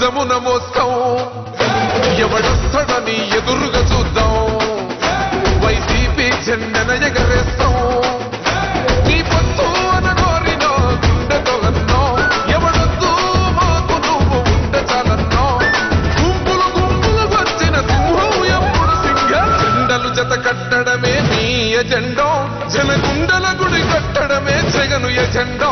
భుజమున మోస్తాం. ఎవడొస్తాడని ఎదురుగా చూద్దాం. వైసీపీ జెండన ఎగరేస్తాం. నీ పొత్తు అన గుంపులు జత కట్టడమే గుడి కట్టడమే జగను ఎజెండో.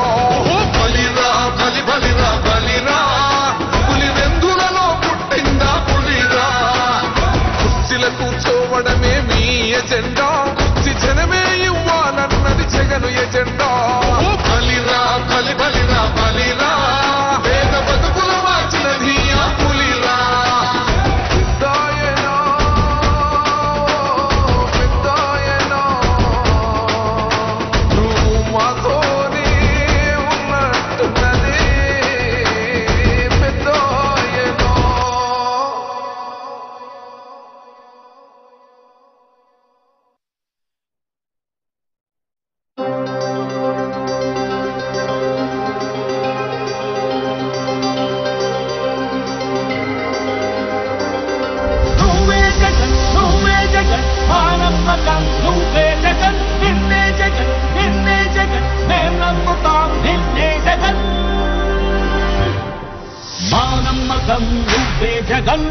జగం నువ్వే జగన్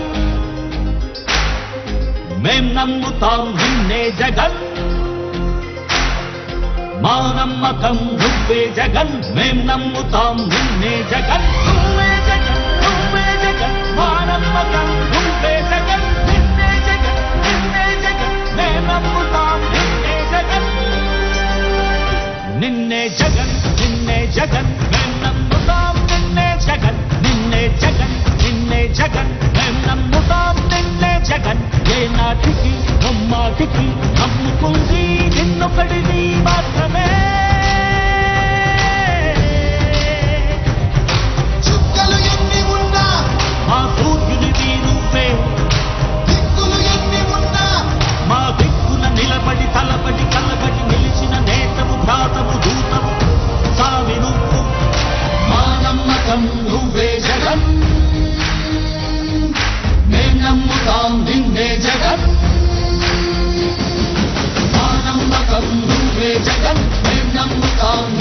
మేం నమ్ముతాం నిన్నే జగన్ మా నమ్మకం నువ్వే జగన్ మేం నమ్ముతాం నిన్నే జగన్ నువ్వే జగన్ నువ్వే జగన్ మా నమ్మకం की हमको on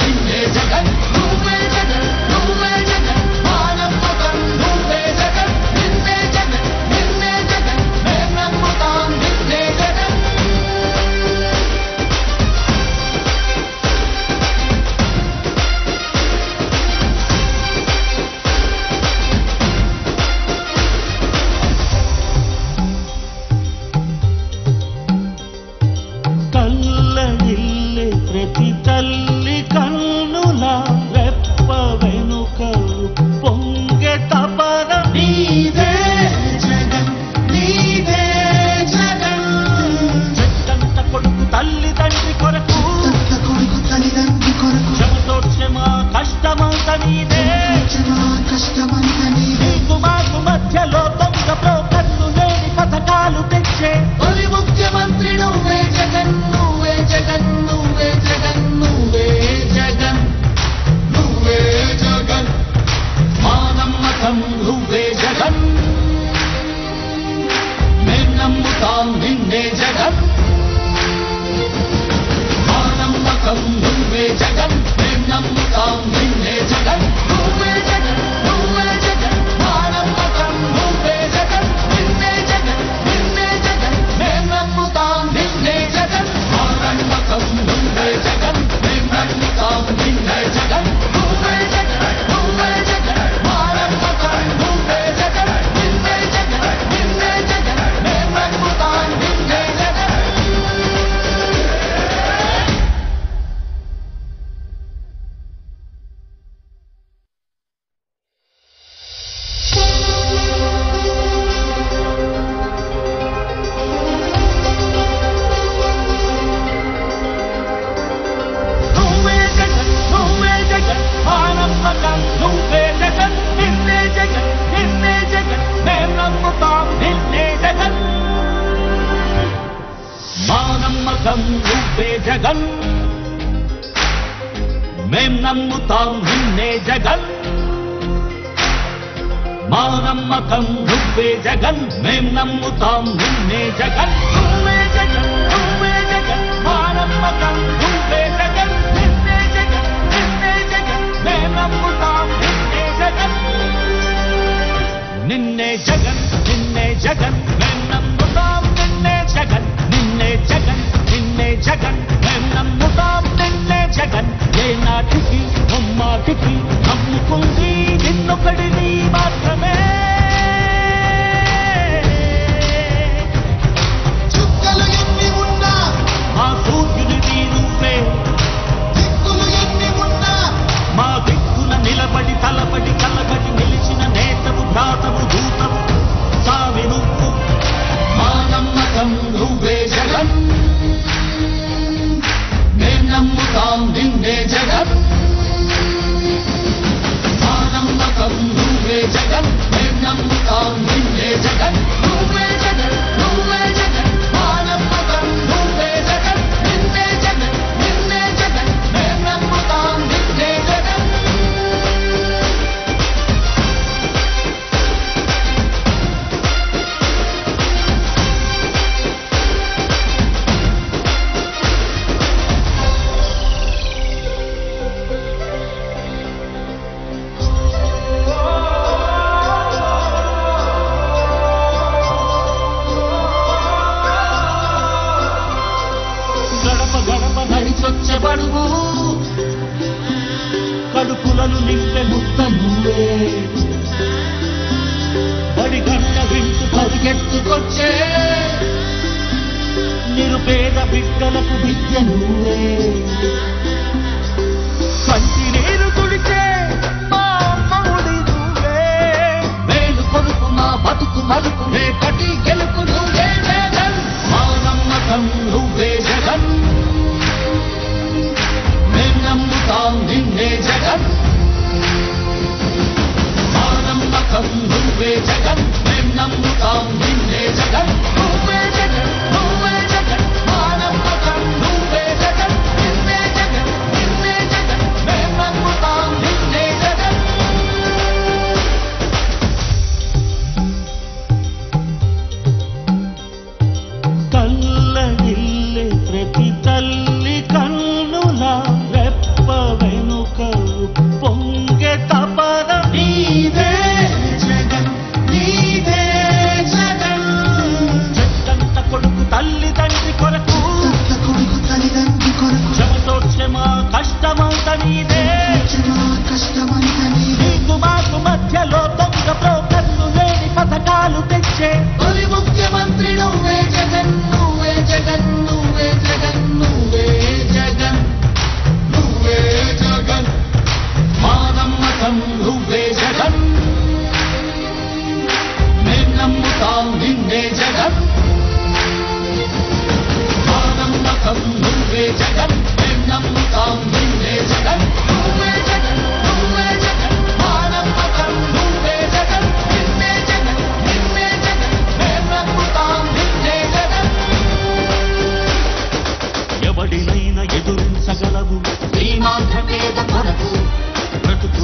Chạy cánh đêm năm còn Jagan. మేం నమ్ముతాం నిన్నే జగన్. మా నమ్మకం నువ్వే జగన్. మేం నమ్ముతాం నిన్నే జగన్. నువ్వే జగన్. అదే నాటికి అమ్మాటికి అమ్ముకుంది. నిన్నొకడిని మాత్రమే పడువు కడుపులను నింపే ముక్క నువ్వే బడి కన్న వింటూ పరిగెత్తుకొచ్చే. నిరుపేద బిడ్డలకు విద్య నువ్వే